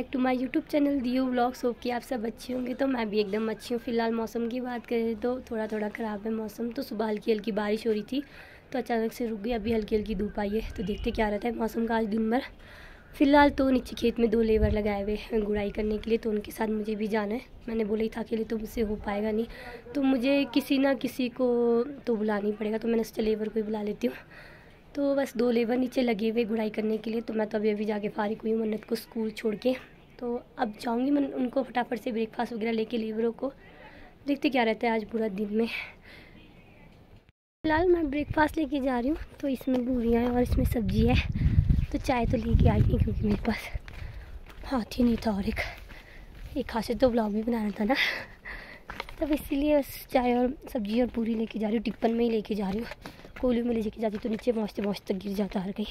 Back to my YouTube channel दियो vlogs hope कि आप सब अच्छे होंगे। तो मैं भी एकदम अच्छी हूँ। फ़िलहाल मौसम की बात करें तो थोड़ा थोड़ा ख़राब है मौसम। तो सुबह हल्की हल्की बारिश हो रही थी। तो अचानक से रुक गई। अभी हल्की हल्की धूप आई है। तो देखते क्या रहता है मौसम का आज दिन भर। फ़िलहाल तो नीचे खेत में दो लेबर लगाए हुए हैं गुड़ाई करने के लिए। तो उनके साथ मुझे भी जाना है। मैंने बोला ही था अकेले तो मुझसे हो पाएगा नहीं। तो मुझे किसी ना किसी को तो बुलाना ही पड़ेगा। तो मैंने सोचा लेबर को ही बुला लेती हूँ। तो बस दो लेबर नीचे लगे हुए गुड़ाई करने के लिए। तो मैं तो अभी अभी जाके फारिग हुई मन्नत को स्कूल छोड़ के। तो अब जाऊँगी मैं उनको फटाफट से ब्रेकफास्ट वगैरह लेके लेबरों को। देखते क्या रहता है आज पूरा दिन में। फ़िलहाल मैं ब्रेकफास्ट लेके जा रही हूँ तो इसमें बूरियाँ हैं और इसमें सब्ज़ी है तो चाय तो लेके आई नहीं क्योंकि मेरे पास हाथ ही नहीं था और एक एक से तो ब्लॉग भी बनाना था ना। तब इसीलिए बस चाय और सब्ज़ी और पूरी लेके जा रही हूँ, टिप्पन में ही लेके जा रही हूँ। कोली में ले जाके जाती तो नीचे पहुँचते पहुँचते गिर जाता हर कहीं।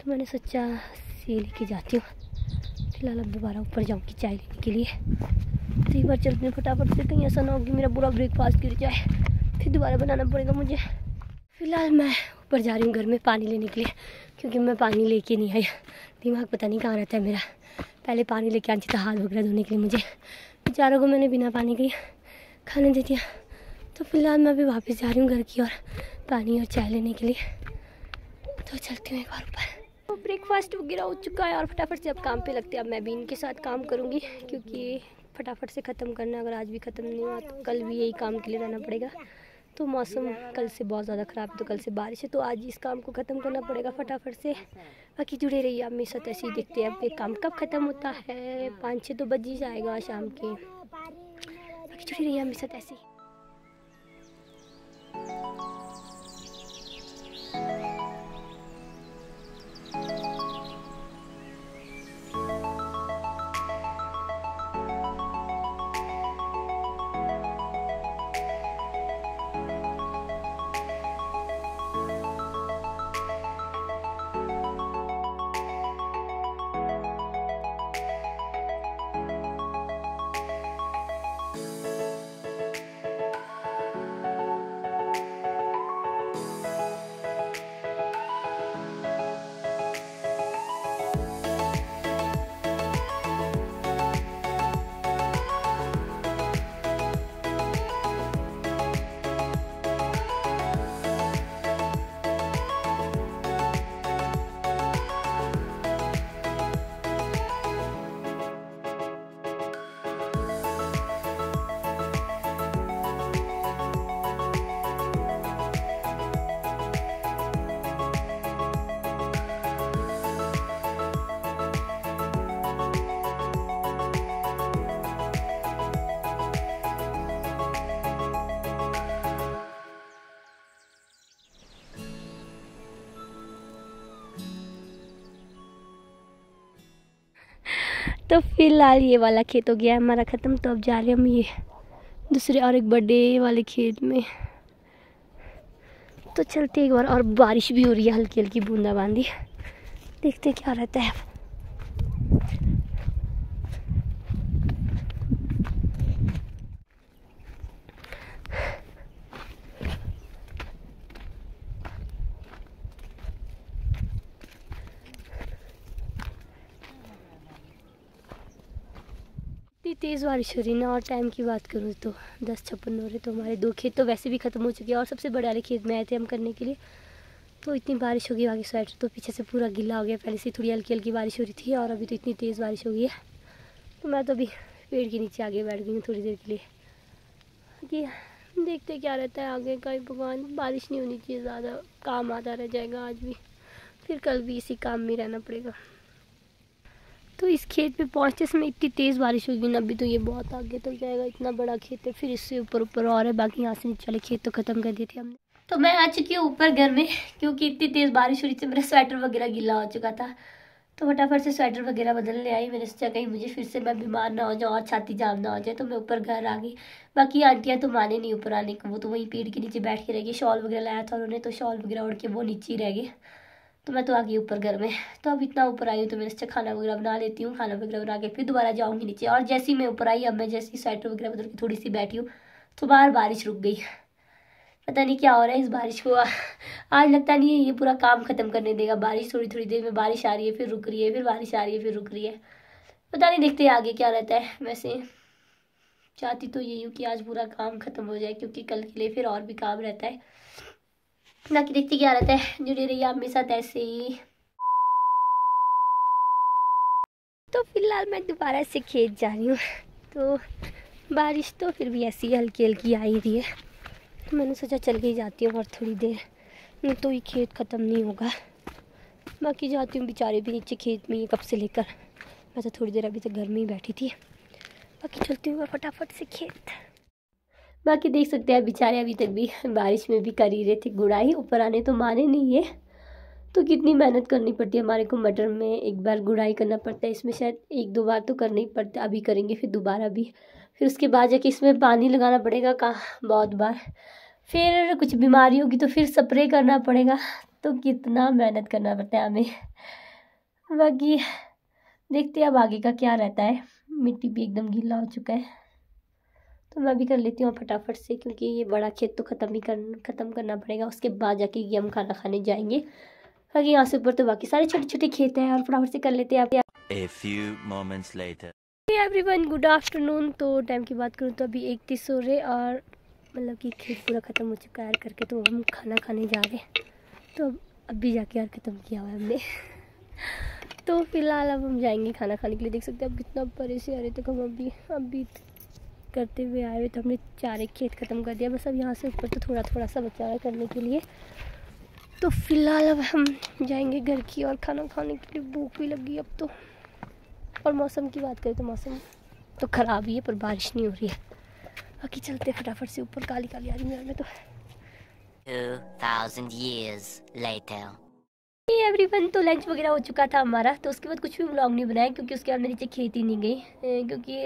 तो मैंने सोचा से लेके जाती हूँ। फ़िलहाल अब दोबारा ऊपर जाऊँगी चाय लेने के लिए। तो एक बार चलते फटाफट से कहीं ऐसा ना हो कि मेरा पूरा ब्रेकफास्ट गिर जाए। फिर दोबारा बनाना पड़ेगा मुझे। फ़िलहाल मैं ऊपर जा रही हूँ घर में पानी लेने के लिए, क्योंकि मैं पानी लेके नहीं आई। दिमाग पता नहीं कहाँ रहता है मेरा। पहले पानी लेके आनी था हाथ वगैरह धोने के लिए मुझे। बेचारों को मैंने बिना पानी के खाने दे दिया। तो फ़िलहाल मैं अभी वापस जा रही हूँ घर की और पानी और चाय लेने के लिए। तो चलती हूँ एक बार ऊपर। ब्रेकफास्ट वगैरह हो चुका है और फटाफट से अब काम पे लगते हैं। अब मैं भी इनके साथ काम करूँगी, क्योंकि फटाफट से ख़त्म करना, अगर आज भी ख़त्म नहीं हुआ तो कल भी यही काम के लिए रहना पड़ेगा। तो मौसम कल से बहुत ज़्यादा ख़राब है तो कल से बारिश है तो आज इस काम को ख़त्म करना पड़ेगा फटाफट से। बाकी जुड़े रहिए, आप मेरे साथ ऐसे ही देखते हैं। अब ये काम कब ख़त्म होता है? पाँच छः तो बज ही जाएगा शाम के। बाकी जुड़े रहिए, आप मेरे साथ ऐसे ही। तो फ़िलहाल ये वाला खेत हो गया हमारा ख़त्म तो अब जा रहे हम ये दूसरे और एक बड़े वाले खेत में। तो चलते एक बार, और बारिश भी हो रही है हल्की हल्की बूंदाबांदी। देखते क्या रहता है। इतनी तेज़ बारिश हो रही है ना, और टाइम की बात करूँ तो दस छप्पन हो रहे तो हमारे दो खेत तो वैसे भी ख़त्म हो चुके हैं, और सबसे बड़े वाले खेत में आए थे हम करने के लिए। तो इतनी बारिश हो गई आगे स्वेटर तो पीछे से पूरा गीला हो गया, पहले से थोड़ी हल्की हल्की बारिश हो रही थी, और अभी तो इतनी तेज़ बारिश हो गई है। तो मैं तो अभी पेड़ के नीचे आगे बैठ गई हूँ थोड़ी देर के लिए। कि देखते क्या रहता है आगे का ही भगवान, बारिश नहीं होनी चाहिए, ज़्यादा काम आता रह जाएगा आज भी। फिर कल भी इसी काम में रहना पड़ेगा। तो इस खेत पे पहुँचते समय इतनी तेज़ बारिश होगी ना, अभी तो ये बहुत आगे तक जाएगा, इतना बड़ा खेत है, फिर इससे ऊपर ऊपर और है, बाकी यहाँ से नीचे वाले खेत तो ख़त्म कर दिए थे हमने। तो मैं आ चुकी हूँ ऊपर घर में, क्योंकि इतनी तेज़ बारिश हो रही थी, मेरा स्वेटर वगैरह गीला हो चुका था। तो फटाफट से स्वेटर वगैरह बदलने आई, मैंने सोचा कहीं मुझे फिर से मैं बीमार ना हो जाऊँ और छाती जाम ना हो जाए तो मैं ऊपर घर आ गई। बाकी आंटियाँ तो माने नहीं ऊपर आने को, वो तो वहीं पेड़ के नीचे बैठ के रह गई, शॉल वगैरह लाया था उन्होंने तो शॉल वगैरह उड़ के वो नीचे ही रह गए। तो मैं तो आ गई ऊपर घर में। तो अब इतना ऊपर आई हूँ तो मैंने अच्छा खाना वगैरह बना लेती हूँ, खाना वगैरह बना के फिर दोबारा जाऊँगी नीचे। और जैसे ही मैं ऊपर आई, अब मैं जैसी स्वेटर वगैरह बदल के थोड़ी सी बैठी हूँ तो बाहर बारिश रुक गई। पता नहीं क्या हो रहा है इस बारिश को। आज लगता नहीं है ये पूरा काम ख़त्म करने देगा। बारिश थोड़ी थोड़ी देर में बारिश आ रही है, फिर रुक रही है, फिर बारिश आ रही है, फिर रुक रही है। पता नहीं देखते आगे क्या रहता है। वैसे चाहती तो यही हूँ कि आज पूरा काम ख़त्म हो जाए, क्योंकि कल के लिए फिर और भी काम रहता है। ना कि देखते क्या रहता है। जुड़े रहिए आप मेरे साथ ऐसे ही। तो फ़िलहाल मैं दोबारा से खेत जा रही हूँ। तो बारिश तो फिर भी ऐसी हल्की हल्की आ ही रही है। तो मैंने सोचा चल के ही जाती हूँ और थोड़ी देर। नहीं तो ये खेत ख़त्म नहीं होगा। बाकी जाती हूँ बेचारे भी नीचे खेत में ये कब से लेकर। मैं तो थोड़ी देर अभी तक घर में ही बैठी थी। बाकी चलती हूँ फटाफट से खेत। बाकी देख सकते हैं, बेचारे अभी तक भी बारिश में भी कर ही रहे थे गुड़ाई ऊपर आने तो माने नहीं है। तो कितनी मेहनत करनी पड़ती है हमारे को मटर में, एक बार गुड़ाई करना पड़ता है, इसमें शायद एक दो बार तो करना ही पड़ता है, अभी करेंगे फिर दोबारा भी। फिर उसके बाद जाके इसमें पानी लगाना पड़ेगा कहाँ बहुत बार। फिर कुछ बीमारी होगी तो फिर स्प्रे करना पड़ेगा तो कितना मेहनत करना पड़ता है हमें। बाकी देखते हैं अब आगे का क्या रहता है, मिट्टी भी एकदम गीला हो चुका है। तो मैं भी कर लेती हूँ फटाफट से क्योंकि ये बड़ा खेत तो ख़त्म ही कर ख़त्म करना पड़ेगा। उसके बाद जाके ये हम खाना खाने जाएँगे। बाकी यहाँ से ऊपर तो बाकी सारे छोटे छोटे खेत हैं और फटाफट से कर लेते हैं आप later. एवरीवन गुड आफ्टरनून तो टाइम की बात करूँ तो अभी एक तीस हो रहे और मतलब कि खेत पूरा ख़त्म हो चुका है करके तो हम खाना खाने जा रहे हैं। तो अब अभी जाके यार ख़त्म किया हुआ है हमने। तो फ़िलहाल अब हम जाएँगे खाना खाने के लिए। देख सकते हैं अब कितना परे से आ रहे थे हम अभी अभी करते हुए आए हुए तो हमने चार खेत ख़त्म कर दिया। बस अब यहाँ से ऊपर तो थोड़ा थोड़ा सा बचा है करने के लिए। तो फ़िलहाल अब हम जाएँगे घर की और खाना खाने के लिए। भूख भी लगी अब तो। और मौसम की बात करें तो मौसम तो ख़राब ही है, पर बारिश नहीं हो रही है। बाकी चलते फटाफट से ऊपर। काली काली आ रही है में तो। 2000 years later एवरीवन तो लंच वगैरह हो चुका था हमारा तो उसके बाद कुछ भी ब्लॉग नहीं बनाया क्योंकि उसके बाद मैं नीचे खेत ही नहीं गई क्योंकि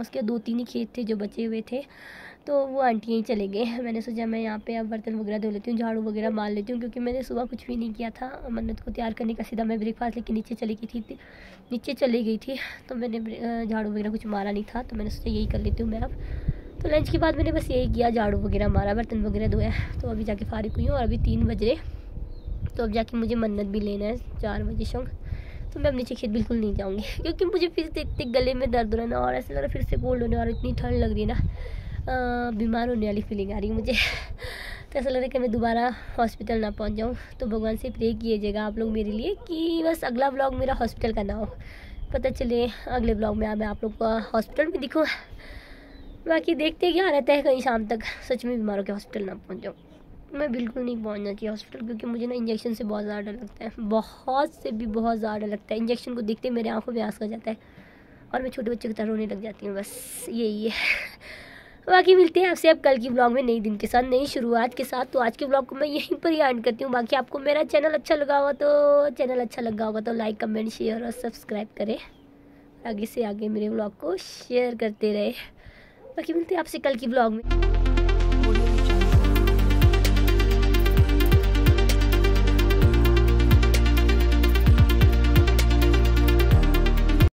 उसके दो तीन ही खेत थे जो बचे हुए थे तो वो आंटी यहीं चले गए। मैंने सोचा मैं यहाँ पे अब बर्तन वगैरह धो लेती हूँ, झाड़ू वगैरह मार लेती हूँ, क्योंकि मैंने सुबह कुछ भी नहीं किया था। मन्नत को तैयार करने का सीधा मैं ब्रेकफास्ट लेके नीचे चली गई थी, नीचे चली गई थी तो मैंने झाड़ू वगैरह कुछ मारा नहीं था तो मैंने सोचा यही कर लेती हूँ मैं अब। तो लंच के बाद मैंने बस यही किया, झाड़ू वगैरह मारा, बर्तन वगैरह धोया तो अभी जाके फारिग हुई हूँ और अभी तीन बज रहे तो अब जाके मुझे मन्नत भी लेना है, चार बजे शौक। तो मैं अब नीचे खेत बिल्कुल नहीं जाऊँगी, क्योंकि मुझे फिर से इतने गले में दर्द हो रहना और ऐसा लग रहा है फिर से कोल्ड होने और इतनी ठंड लग रही है ना बीमार होने वाली फीलिंग आ रही है मुझे। तो ऐसा लग रहा है कि मैं दोबारा हॉस्पिटल ना पहुँच जाऊँ। तो भगवान से प्रे कीजिएगा आप लोग मेरे लिए कि बस अगला ब्लॉग मेरा हॉस्पिटल का ना हो। पता चले अगले ब्लॉग में मैं आप लोग को हॉस्पिटल में दिखूँ। बाकी देखते क्या रहता है कहीं शाम तक, सच में बीमारों के हॉस्पिटल ना पहुँच जाऊँ। मैं बिल्कुल नहीं पहुँचना चाहिए हॉस्पिटल क्योंकि मुझे ना इंजेक्शन से बहुत ज़्यादा डर लगता है। बहुत से भी बहुत ज़्यादा डर लगता है। इंजेक्शन को देखते मेरे आँखों में आंस आ जाता है और मैं छोटे बच्चे की तरह रोने लग जाती हूँ। बस यही है। बाकी मिलते हैं आपसे अब कल की ब्लॉग में नई दिन के साथ, नई शुरुआत के साथ। तो आज के ब्लॉग को मैं यहीं पर ही एंड करती हूँ। बाकी आपको मेरा चैनल अच्छा लगा होगा तो चैनल अच्छा लगा होगा तो लाइक कमेंट शेयर और सब्सक्राइब करें। आगे से आगे मेरे ब्लॉग को शेयर करते रहे। बाकी मिलते हैं आपसे कल की ब्लॉग में।